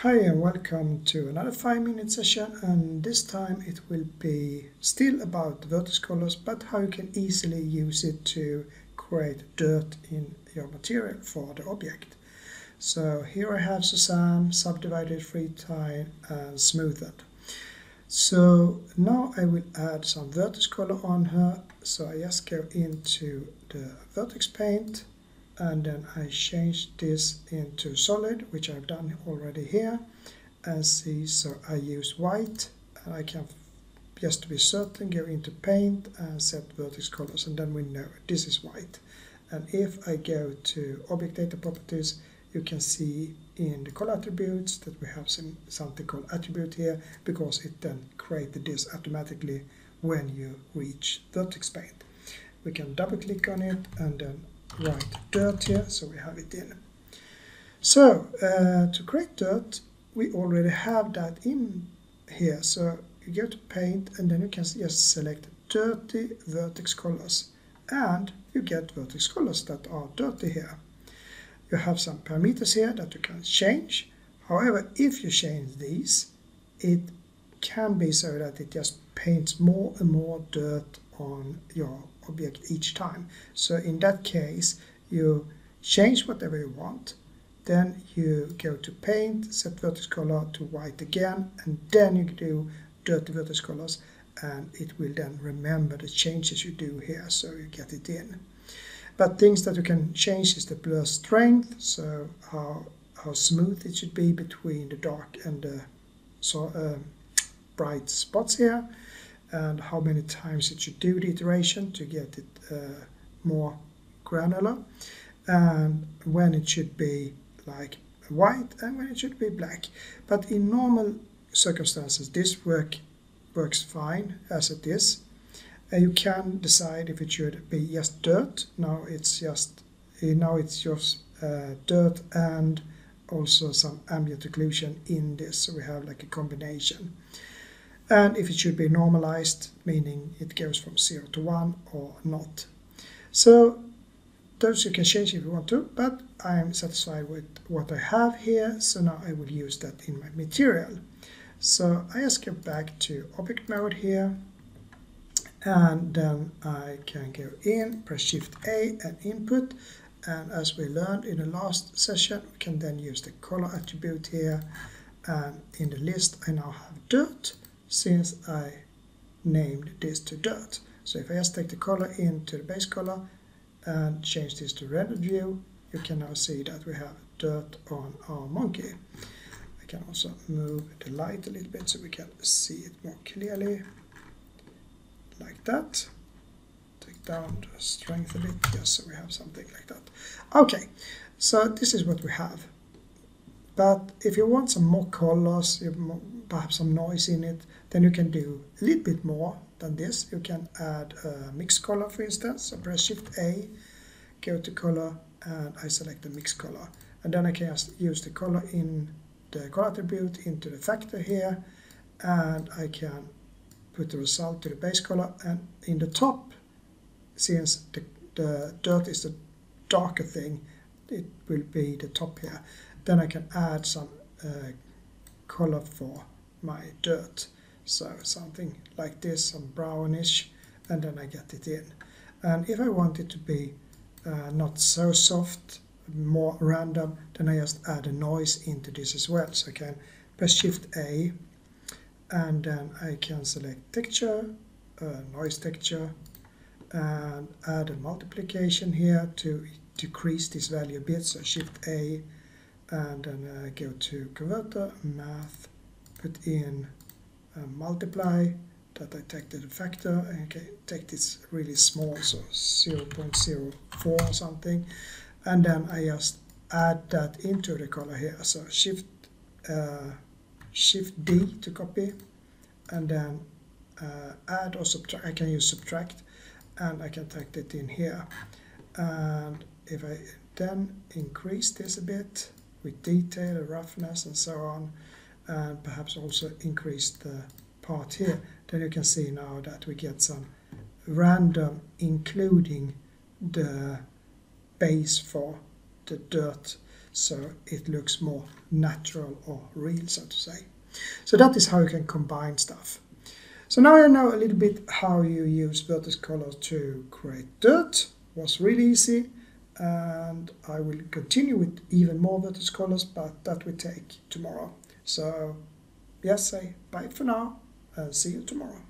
Hi and welcome to another 5 minute session and this time it will be still about vertex colors but how you can easily use it to create dirt in your material for the object. So here I have Suzanne, subdivided, free time and smoothed. So now I will add some vertex color on her so I just go into the vertex paint and then I change this into solid which I've done already here. And see so I use white and I can just to be certain go into paint and set vertex colors and then we know this is white. And if I go to object data properties you can see in the color attributes that we have some something called attribute here because it then created this automatically when you reach vertex paint. We can double click on it and then write dirt here so we have it in. So uh, to create dirt we already have that in here so you go to paint and then you can just select dirty vertex colors and you get vertex colors that are dirty here. You have some parameters here that you can change. However, if you change these, it can be so that it just paints more and more dirt on your object each time. So in that case, you change whatever you want, then you go to paint, set vertex color to white again, and then you do dirty vertex colors, and it will then remember the changes you do here, so you get it in. But things that you can change is the blur strength, so how, how smooth it should be between the dark and the so, uh, bright spots here and how many times it should do the iteration to get it uh, more granular? And when it should be like white and when it should be black. But in normal circumstances this work works fine as it is. And you can decide if it should be just dirt. Now it's just now it's just uh, dirt and also some ambient occlusion in this. So we have like a combination and if it should be normalized, meaning it goes from 0 to 1 or not. So those you can change if you want to, but I am satisfied with what I have here, so now I will use that in my material. So I just go back to object mode here, and then I can go in, press Shift A and input, and as we learned in the last session, we can then use the color attribute here, and in the list I now have dirt, since I named this to dirt. So if I just take the color into the base color and change this to rendered view, you can now see that we have dirt on our monkey. I can also move the light a little bit so we can see it more clearly, like that. Take down the strength a bit, yes, so we have something like that. Okay, so this is what we have. But if you want some more colors, perhaps some noise in it, then you can do a little bit more than this. You can add a mix color, for instance. So press Shift A, go to color, and I select the mix color. And then I can use the color in the color attribute into the factor here, and I can put the result to the base color. And in the top, since the, the dirt is the darker thing, it will be the top here. Then I can add some uh, color for my dirt. So something like this, some brownish, and then I get it in. And if I want it to be uh, not so soft, more random, then I just add a noise into this as well. So I can press Shift A, and then I can select texture, uh, noise texture, and add a multiplication here to decrease this value a bit. So Shift A, and then uh, go to converter, math, put in multiply that I take the factor and okay, take this really small, so 0.04 or something, and then I just add that into the color here. So shift uh, shift D to copy, and then uh, add or subtract. I can use subtract, and I can take it in here. And if I then increase this a bit with detail, roughness, and so on, and perhaps also increase the part here, then you can see now that we get some random including the base for the dirt. so it looks more natural or real, so to say. So that is how you can combine stuff. So now you know a little bit how you use vertex colors to create dirt. It was really easy and I will continue with even more vertex colors but that will take tomorrow. So yes, say bye for now and see you tomorrow.